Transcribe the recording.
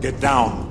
Get down.